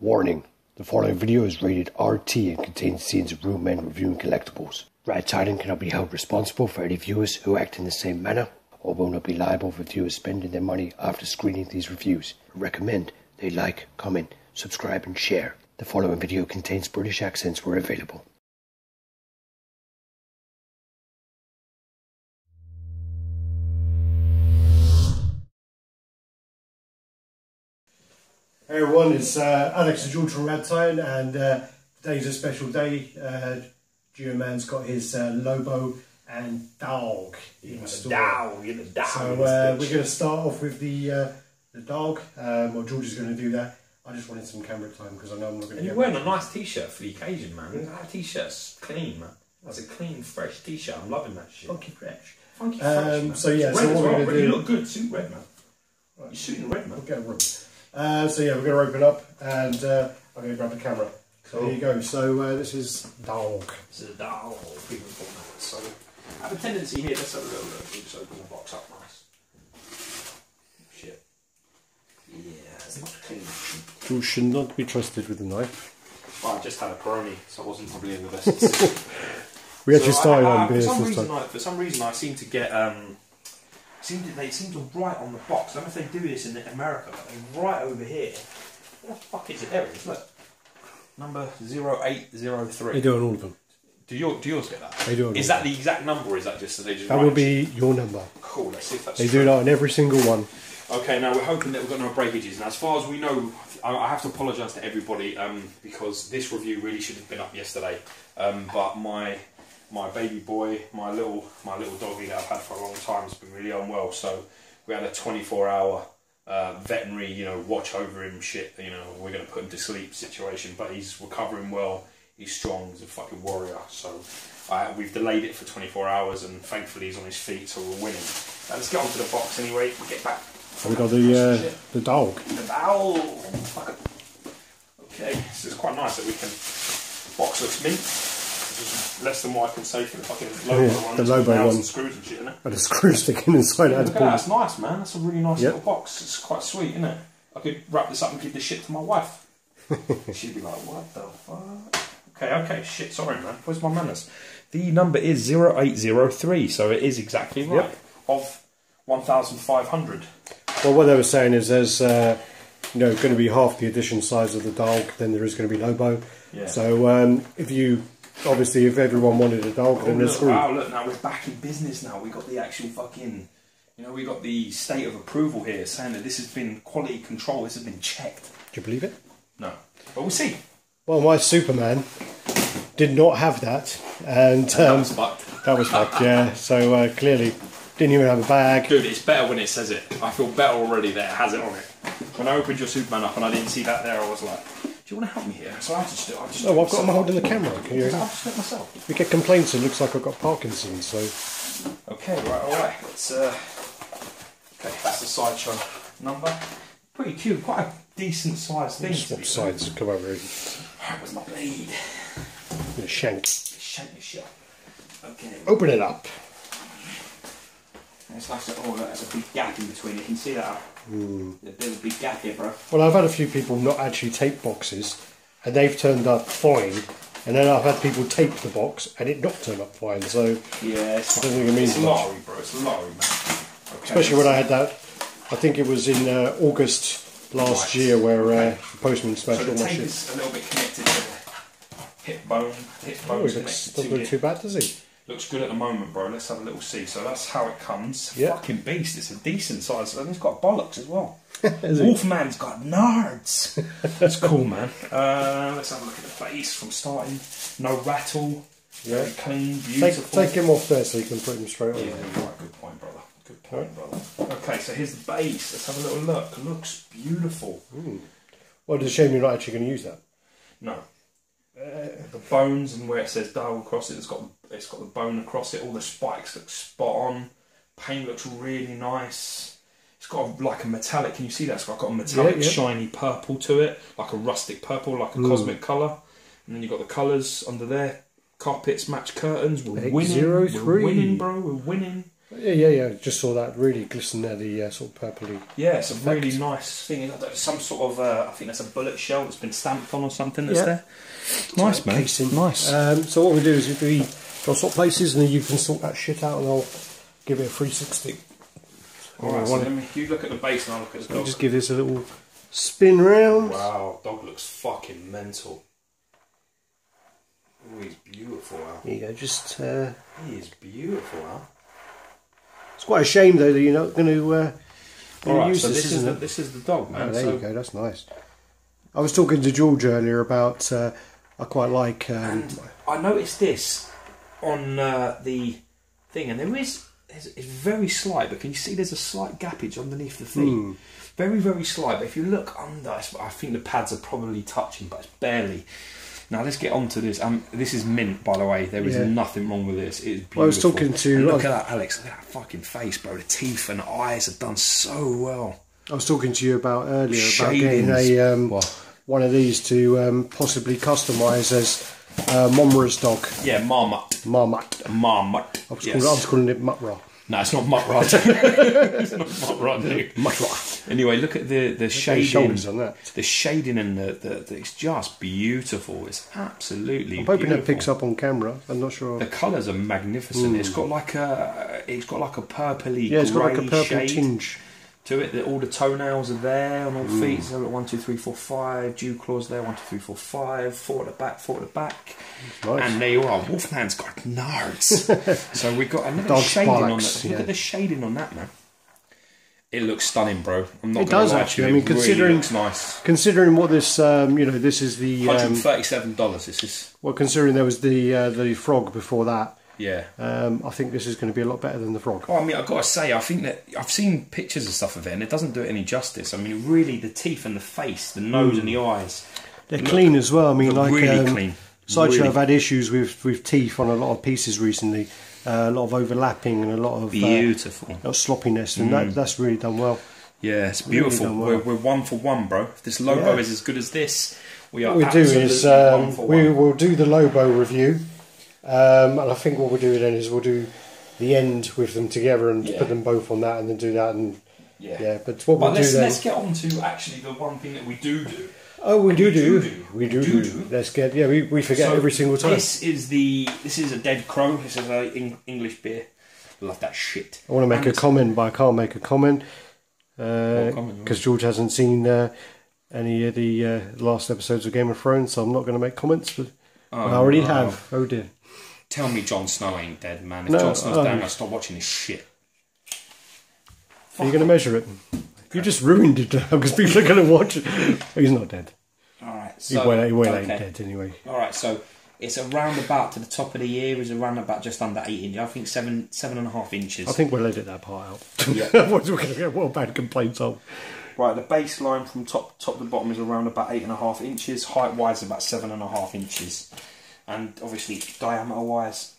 Warning the following video is rated RT and contains scenes of real men reviewing collectibles. Radd Titan cannot be held responsible for any viewers who act in the same manner or will not be liable for viewers spending their money after screening these reviews. I recommend they like, comment, subscribe, and share. The following video contains British accents where available. Hey everyone, it's uh, Alex and George from Rad and uh, today's a special day. Uh, Geoman's got his uh, Lobo and Dawg in store. Dog, get the dog. So uh, we're going to start off with the uh, the dog. Um, well, George is going to do that. I just wanted some camera time because I know I'm not going to you're wearing a nice t-shirt for the occasion, man. That t-shirt's clean, man. That's a clean, fresh t-shirt. I'm loving that shit. funky fresh. Funky Um, fresh, man. so yeah, It's so what we're well, gonna red. You look good. Suit red, man. You're suiting red, man. We'll get a room. Uh, so yeah, we're going to open it up, and uh, I'm going to grab the camera. So Cool. here you go. So uh, this is Dawg. This is a dog. Premium format. So I have a tendency here. Let's have a little look. We'll just open the box up nice. Shit. Yeah, it's much cleaner. You should not be trusted with a knife. Well, I just had a Peroni, so I wasn't probably in the best. We actually So I- started I- on for beers some this reason, time. I, for some reason, I seem to get. Um, seem to, they seem to write on the box. I don't know if they do this in America, but they write over here. What the fuck is it? There it is. Look, number 0803. They do on all of them. Do, your, do yours get that? They do on Is all that the exact number, or is that just that they just? That will be your number. cool. Let's see if that's They true. do that on every single one. Okay, now we're hoping that we've got no breakages. And as far as we know, I I have to apologise to everybody um, because this review really should have been up yesterday. Um, but my my baby boy, my little my little doggy that I've had for a long time, has been really unwell. So we had a 24 hour uh, veterinary, you know, watch over him. Shit, you know, we're going to put him to sleep situation. But he's recovering well. He's strong. He's a fucking warrior. So. Uh, we've delayed it for 24 hours and thankfully he's on his feet so we're winning. Now let's get on to the box anyway. We'll get back And we got the uh, the dog. the owl. Fuck. Okay, this is quite nice that we can box looks mint. Is less than what I can say for the fucking Lobo Yeah, one. the Lobo one. and screws and shit, it? And a screw sticking inside out Look at that, that's nice, man. That's a really nice Yep. little box. It's quite sweet, isn't it? I could wrap this up and give this shit to my wife. She'd be like, what the fuck? Okay, okay, shit, sorry, man. Where's my manners? The number is 0803, so it is exactly right. Yep. Of 1,500. Well, what they were saying is there's uh, you know going to be half the edition size of the dog than there is going to be Lobo. Yeah. So um, if you obviously if everyone wanted a dog, Oh, then they're screwed. wow, look, now we're back in business now. We got the actual fucking, you know, we got the state of approval here saying that this has been quality control, this has been checked. Do you believe it? No. But we'll see. Well, my Superman did not have that, and That um, was fucked. that was fucked. Yeah. So uh, clearly didn't even have a bag. Dude, it's better when it says it. I feel better already that it has it on it. When I opened your Superman up and I didn't see that there, I was like, do you want to help me here? So I just do. I just do Oh, it I've got myself. holding the camera. Can you? I'll just do it myself. We get complaints. It looks like I've got Parkinson's. So Okay, right, alright. Let's, uh, okay, that's the sideshow number. Pretty cute, quite a decent sized thing. swap sides. Come over here. Where's my blade? With a shank. Shank your shot. Okay. Open it up. It's like, oh, look, there's a big gap in between. You can see that. There's a big gap here, bro. Well, I've had a few people not actually tape boxes, and they've turned up fine. And then I've had people tape the box and it not turn up fine. So, Yeah, it's, I don't think it means it's a much. lottery, bro. It's a lottery, man. Okay, especially when I had that, I think it was in uh, August last Right. year where uh, Okay. the postman smashed So all the my tape shit. is a little bit connected to the hip bone. Hip Oh, bone he looks, doesn't to look too bad, does he? Looks good at the moment, bro. Let's have a little see. So that's how it comes. Yeah. Fucking beast. It's a decent size. And it's got bollocks as well. Wolfman's got nards. That's cool, man. Uh, let's have a look at the face from starting. No rattle. Very Yeah. clean, Take, beautiful. take him off there so you can put him straight on. Yeah, right. Good point, brother. Good point, brother. Okay, so here's the base. Let's have a little look. Looks beautiful. Well, it's a shame you're not actually going to use that. No. the bones and where it says dial across it, it's got it's got the bone across it. All the spikes look spot on. Paint looks really nice. It's got a, like a metallic. Can you see that? It's got, got a metallic, Yeah, yeah. shiny purple to it, like a rustic purple, like a cosmic color. And then you have got the colours under there. Carpets match curtains. We're Eight winning. zero We're three. winning, bro. We're winning. Yeah, yeah, yeah. Just saw that really glisten there, the uh, sort of purpley. Yeah, it's a really nice thing. Some sort of, uh, I think that's a bullet shell that's been stamped on or something that's Yeah. there. Nice, man. Nice. Um, so what we do is if we go swap places and then you can sort that shit out and I'll give it a 360. All right, so wanna- let me, you look at the base and I'll look at the I'll dog. just give this a little spin round. Wow, dog looks fucking mental. Oh, he's beautiful, Al. There you go. Just uh, He is beautiful, Al. it's quite a shame though that you're not going to uh, All right, use so this, this, is isn't the, it? this is the dog, Oh, man. there so you go. That's nice. I was talking to George earlier about uh, I quite like. Um, And I noticed this on uh, the thing, and there is it's, it's very slight, but can you see there's a slight gappage underneath the feet? Hmm. Very, very slight. But if you look under, I think the pads are probably touching, but it's barely. Now let's get on to this. Um, this is mint, by the way. There is Yeah. nothing wrong with this. It is beautiful. Well, I was talking to- And look at that, Alex. Look at that fucking face, bro. The teeth and eyes are done so well. I was talking to you about earlier about getting a um, one of these to um, possibly customise as uh, Momra's dog, Yeah, marmot, Marmot. marmot. I was, Yes. calling, I was calling it Mutra. No, it's not Mutt-Rod. it's not dude. Mutra. Anyway, look at the the shading. shoulders on that. The shading and the, the, the it's just beautiful. It's absolutely. I'm hoping that beautiful. picks up on camera. I'm not sure. The colours are magnificent. It's got like a it's got like a purpley yeah, it's got like a purple shade tinge. To it. All the toenails are there on all Mm. feet. So one, two, three, four, five. Dew claws there. One, two, three, four, five. Four at the back. Four at the back. Nice. And there you are. Wolfman's got nards. so we've got another Dog's shading on bollocks, that. Look yeah. at the shading on that, man. It looks stunning, bro. I'm not It does actually. I mean, really considering- looks nice. Considering what this, um, you know, this is the. Um, and thirty-seven dollars. This is well, considering there was the uh, the frog before that, yeah. um, I think this is going to be a lot better than the frog. Well, I mean, I've got to say, I think that I've seen pictures and stuff of it, and it doesn't do it any justice. I mean, really, the teeth and the face, the nose and the eyes, They're Look, clean as well. I mean, like really um, clean. Sideshow Really. have had issues with, with teeth on a lot of pieces recently. Uh, a lot of overlapping and a lot of uh, beautiful. a lot of sloppiness, and that, that's really done well. Yeah, it's beautiful. done well. we're, we're one for one, bro. If this Lobo Yeah. is as good as this, we are What we do is one um, we will do the Lobo review, um, and I think what we'll do then is we'll do the end with them together and Yeah. put them both on that, and then do that, and Yeah. yeah. But what But we'll do let's, then? let's get on to actually the one thing that we do do. oh, we do we do, do do. we do We do. do do. Let's get yeah. We, we forget So every single time. This is the this is a dead crow. This is an Eng- English beer. Love that shit. I want to make And a comment, but I can't make a comment What comment? because George hasn't seen uh, any of the uh, last episodes of Game of Thrones, so I'm not going to make comments. But Oh, I already no. have. Oh dear. Tell me Jon Snow ain't dead, man. If No, Jon Snow's um, down, I stop watching this shit. Are you going to measure it? You just ruined it because people are going to watch it. He's not dead. All right. He So, well, he well ain't okay. dead anyway. All right. So it's around about to the top of the year is around about just under eight inches. I think seven seven and a half inches. I think we'll edit that part out. Yeah. Otherwise we're going to get well bad complaints on. Right, the baseline from top top to bottom is around about eight and a half inches. Height wise, about seven and a half inches, and obviously diameter wise,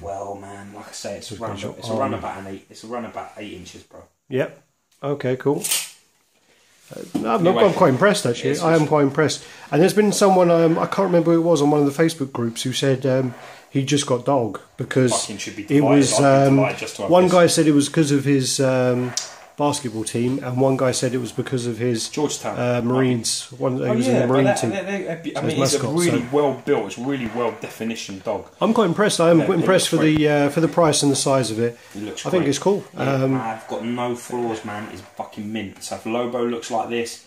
well, man, like I say, it's it's around arm. about an eight. It's around about eight inches, bro. Yep. Okay, cool. Uh, no, I'm, Anyway. I'm quite impressed actually. I am quite impressed. And there's been someone um, I can't remember who it was on one of the Facebook groups who said um, he just got Dawg because be it was um, just one guy said it was because of his um, basketball team, and one guy said it was because of his Georgetown uh, Marines. One he Oh, was yeah, in the but Marine that- team. that- that- I So mean, it's a really so- well built. It's really well definition dog. I'm quite impressed. I'm Yeah, quite impressed for looks the uh, for the price and the size of it. It looks I think great. it's cool. Yeah, Um, I've got no flaws, man. It's fucking mint. So if Lobo looks like this,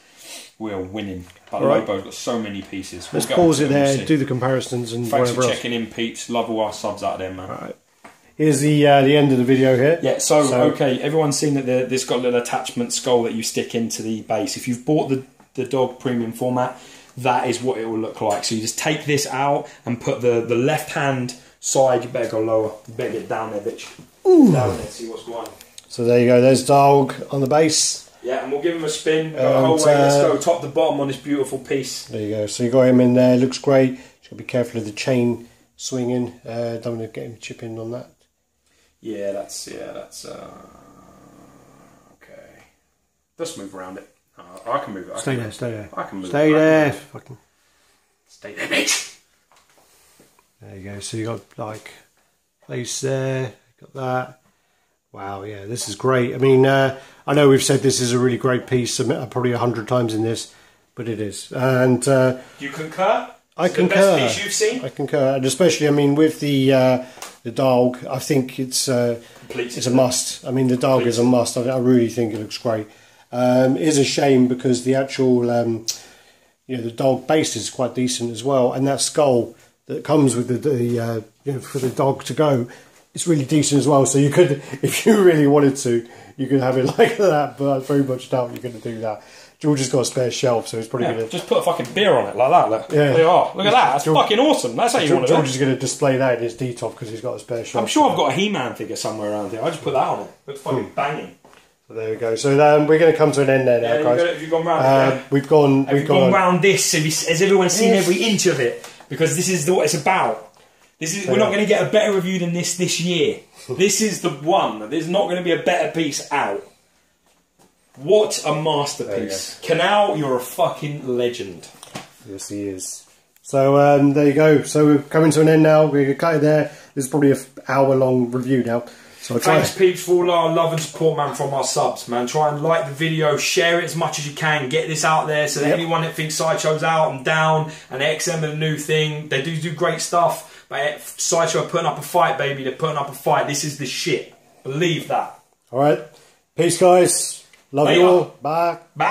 we're winning. But right. Lobo's got so many pieces. We'll let's pause it there, do the comparisons and Thanks for else. checking in, peeps. Love all our subs out there, man. Here's the uh, the end of the video here. Yeah, so, So- okay, everyone's seen that the, this got a little attachment skull that you stick into the base. If you've bought the, the dog premium format, that is what it will look like. So you just take this out and put the, the left hand side, you better go lower, you better get down there, bitch. Down there, see what's going on. So there you go. There's Dawg on the base. Yeah, and we'll give him a spin, go And, whole way, let's uh, go top to bottom on this beautiful piece. There you go. So you got him in there. Looks great. Just got to be careful of the chain swinging. Uh, don't want to get him chipping on that. Yeah, that's, yeah, that's, uh, okay. Just move around it. Uh, I can move it. I Stay can, there. Stay there. I can move Stay it. There. Fucking. Stay there, bitch. There you go. So you got like place there, Got that. Wow, yeah, this is great. I mean, uh, I know we've said this is a really great piece, uh, probably a hundred times in this, but it is. And uh, You concur? I It's concur. The best piece you've seen? I concur, and especially, I mean, with the uh, the dog, I think it's uh, it's a must. I mean, the dog is a must. I, I really think it looks great. Um, it is a shame because the actual, um, you know, the dog base is quite decent as well, and that skull that comes with the, the uh, you know, for the dog to go, it's really decent as well. So you could, if you really wanted to, you could have it like that. But I very much doubt you're going to do that. George has got a spare shelf, so he's probably Yeah, going to. just put a fucking beer on it like that. Look. Yeah. Are. Look at that. That's George- fucking awesome. That's how you want to George is going to display that in his detop because he's got a spare shelf. I'm sure I've got a He-Man figure somewhere around here. I just put that on it. It's Hmm. fucking banging. So there we go. So um, we're going to come to an end there now, Yeah, guys. Got, have you gone round Uh. We've gone. Have we've gone gone. round this? You, has everyone seen every inch of it? Because this is the, what it's about. This is, we're not going to get a better review than this this year. this is the one. There's not going to be a better piece out. What a masterpiece. Canal, you're a fucking legend. Yes, he is. So um, there you go. So we're coming to an end now. We're cut it there. This is probably an hour long review now. So I'll try. Thanks, peeps, for all our love and support, man, from our subs, man. Try and like the video, share it as much as you can, get this out there so that Yep. anyone that thinks Sideshow's out and down and XM are the new thing, they do do great stuff. But Sideshow are putting up a fight, baby. They're putting up a fight. This is the shit. Believe that. All right. Peace, guys. Love you Later. all. Bye. Bye.